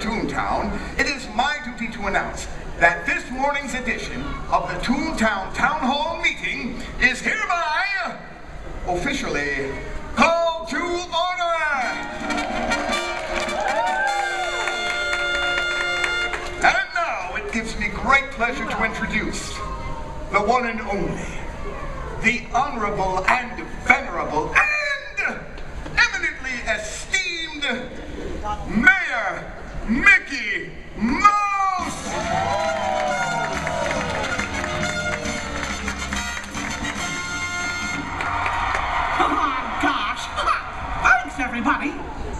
Toontown, it is my duty to announce that this morning's edition of the Toontown Town Hall meeting is hereby officially called to order. And now it gives me great pleasure to introduce the one and only, the honorable and venerable and eminently esteemed Mayor Mickey Mouse! Oh, gosh. Thanks, everybody.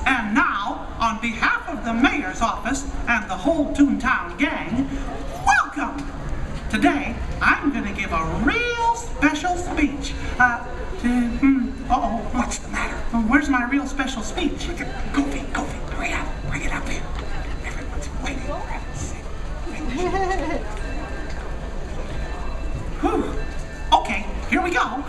And now, on behalf of the mayor's office and the whole Toontown gang, welcome. Today, I'm going to give a real special speech. Uh, to, hmm, uh-oh. What's the matter? Where's my real special speech? Goofy, Goofy, Okay, here we go.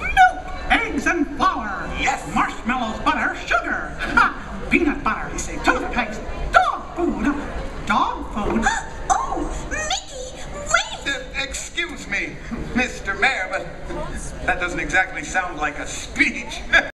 Milk, eggs, and flour. Yes. Marshmallows, butter, sugar. Ha! Peanut butter. You say? Toothpaste. Dog food. Dog food. Oh, Mickey, wait! Uh, excuse me, Mr. Mayor, but that doesn't exactly sound like a speech.